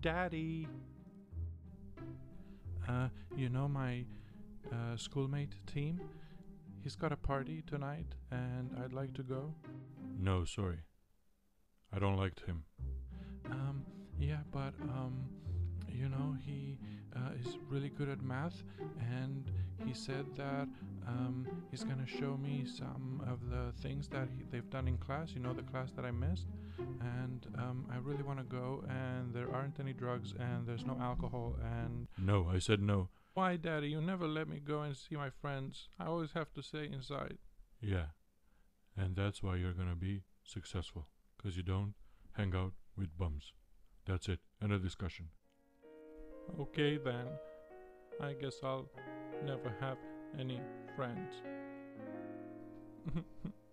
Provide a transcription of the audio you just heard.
Daddy. Uh, you know my uh, schoolmate team? He's got a party tonight and I'd like to go. No, sorry. I don't like him. Um, yeah, but, um, you know, he uh, is really good at math, and he said that um, he's gonna show me some of the things that he, they've done in class. You know, the class that I missed, and um, I really want to go. And there aren't any drugs, and there's no alcohol, and No, I said no. why, Daddy? You never let me go and see my friends. I always have to stay inside. Yeah. And that's why you're gonna be successful. Because you don't hang out with bums. That's it. End of discussion. Okay then. I guess I'll never have any friends.